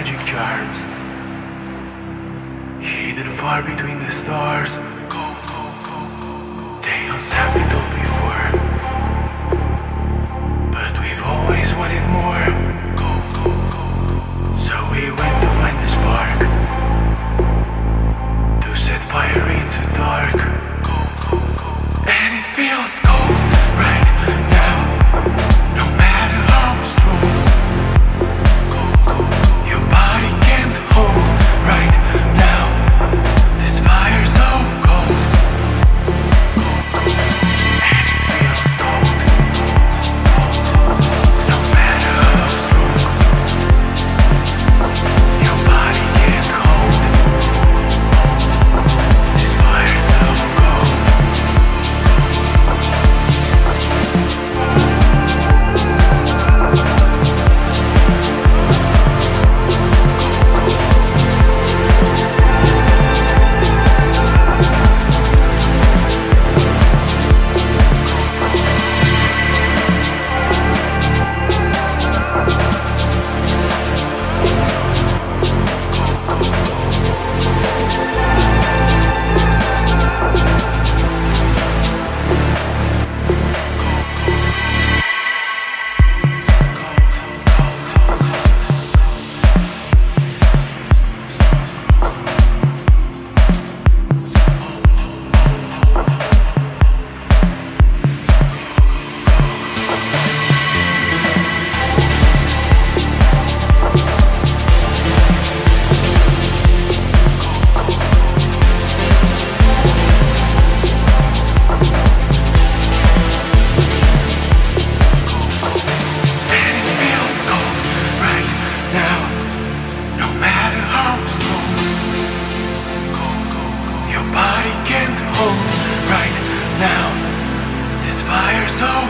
magic charms. Hidden far between the stars, go go go They unsapped Be- so